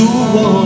to walk.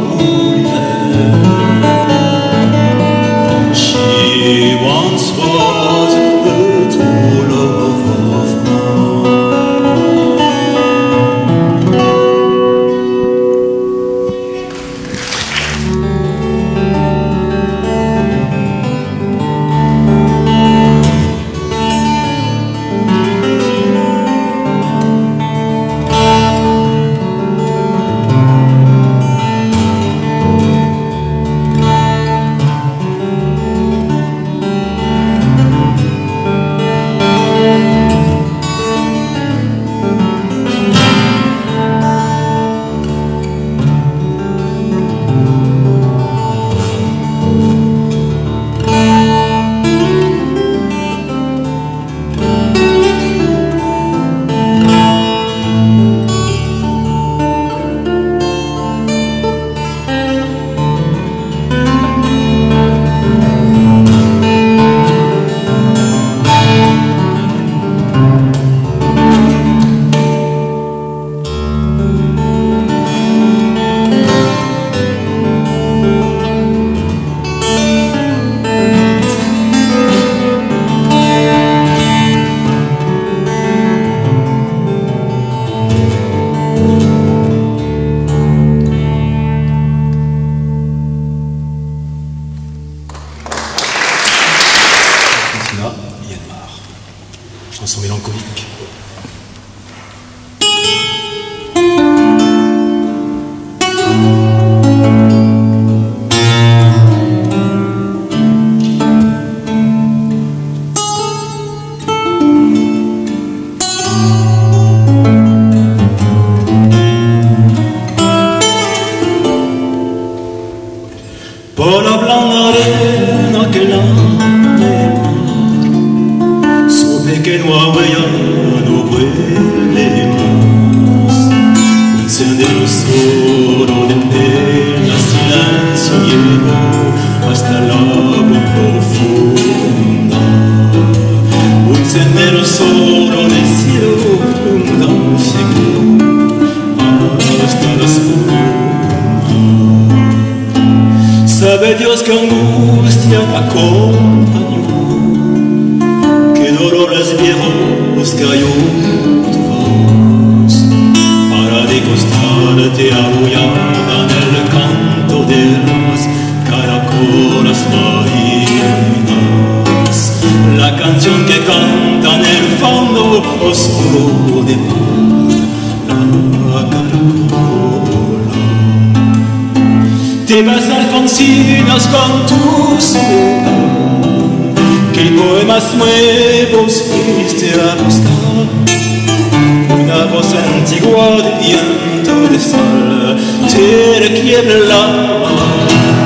mélancolique. distancia te acompañó. Qué viejos. Pues más nuevos fuiste a buscar. Una voz antigua de viento de sal te requiebra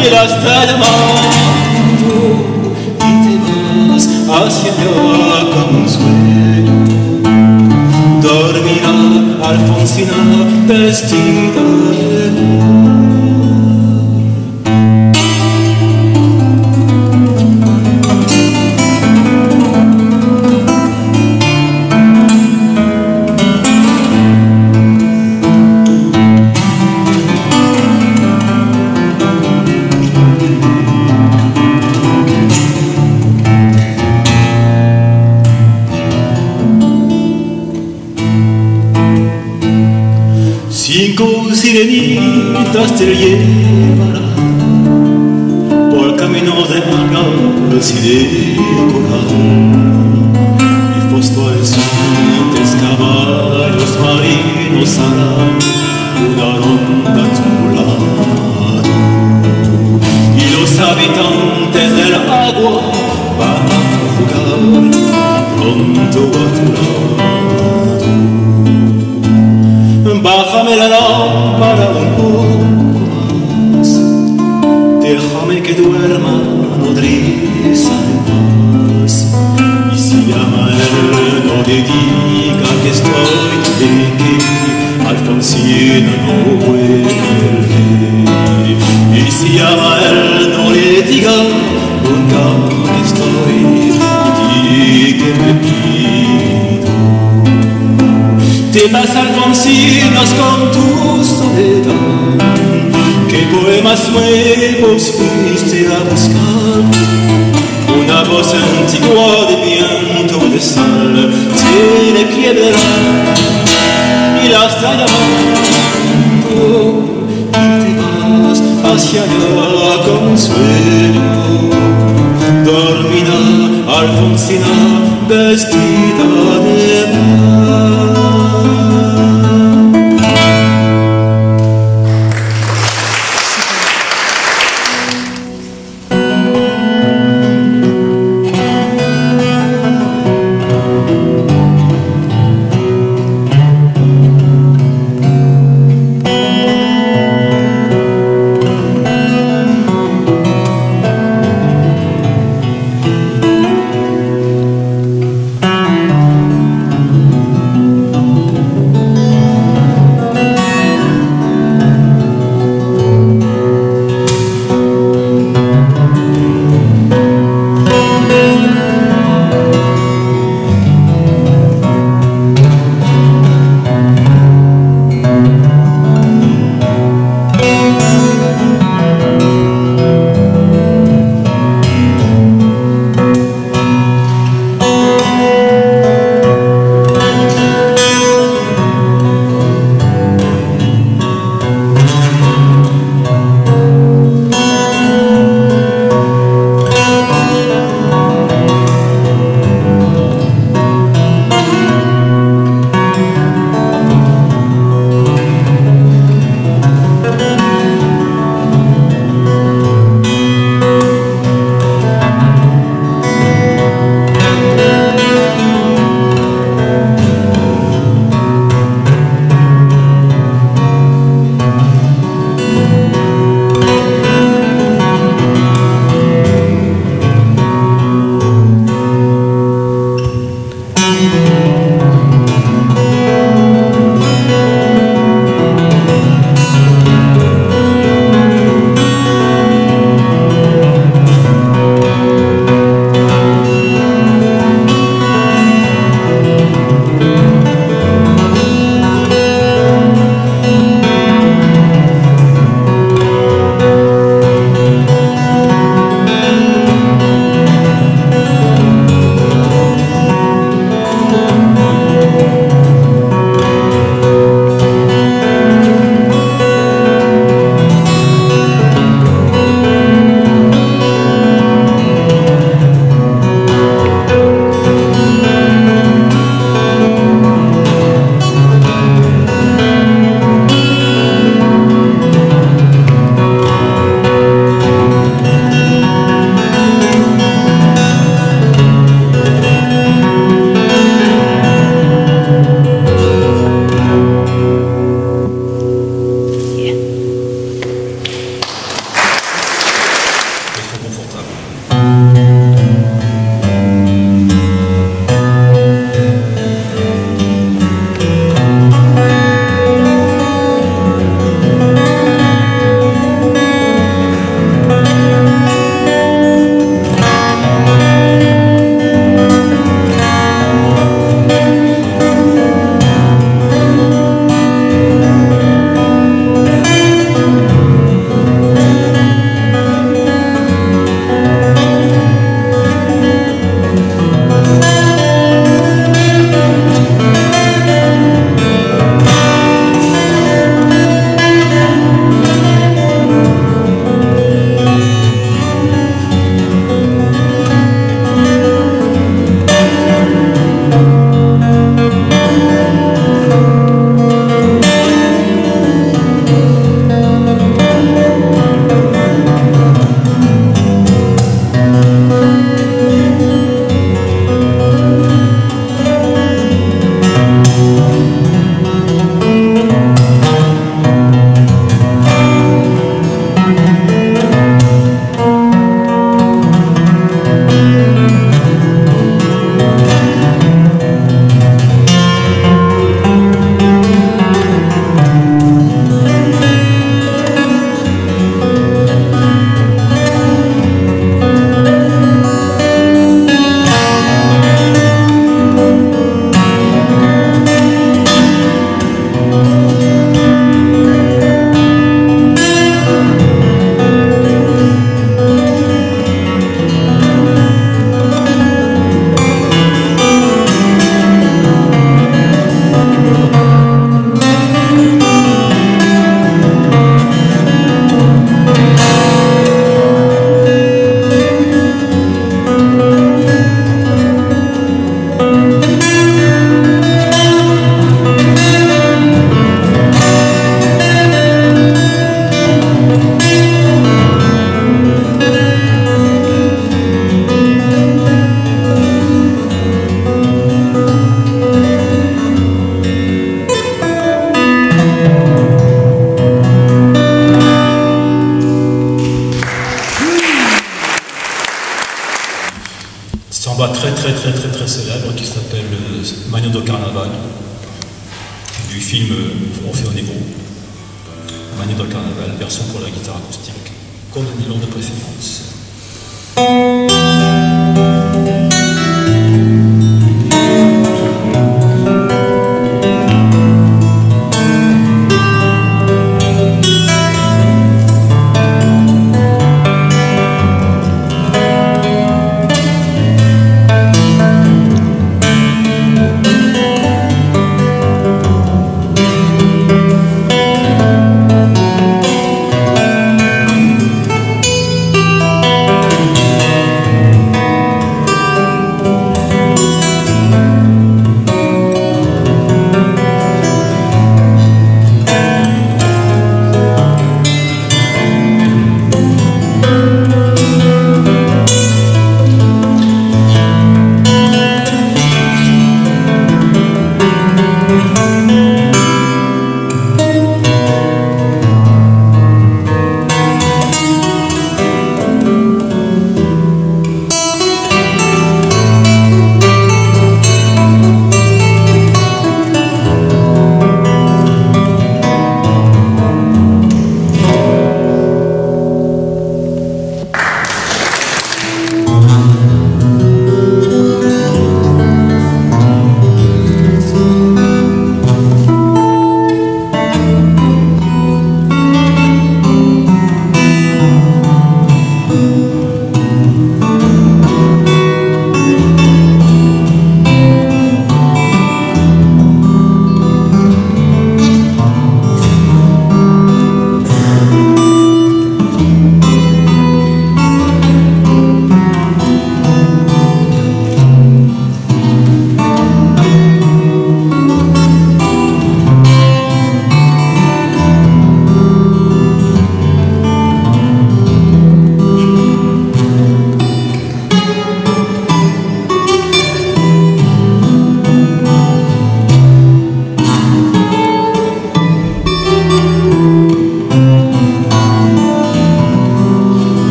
y la está llamando y te vas haciendo el consuelo. Dormirá Alfonsina vestida de luz. esirgin consignas con tu soledad, qué poemas nuevos fuiste a buscar. Una voz antigua de viento de sal tiene quiebra y la está llamando y te vas hacia allá con sueño, dormida, alfonsina, vestida de paz. Du film Orphée au Négro, Manu dans le carnaval, version pour la guitare acoustique, comme nylon de préférence.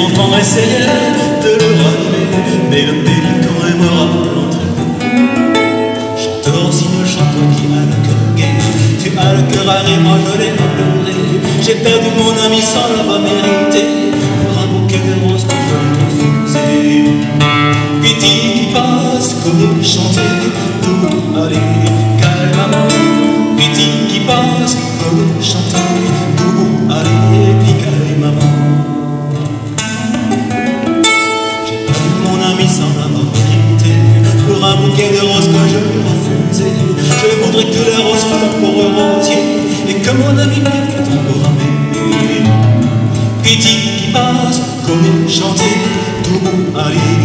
enfants essayaient de le ramener, mais le pélican est mort avant l'entrée. Chanteur, si le chanteur qui a le cœur gai, tu as le cœur à moi je l'ai pleuré. J'ai perdu mon ami sans l'avoir mérité, pour un bouquet de roses que je refusais. Piti qui passe, comme chanter, tout aller calmement. Piti qui passe, comme chanter. ami qui est encore qui passe, comme chanter, tout mon arrive.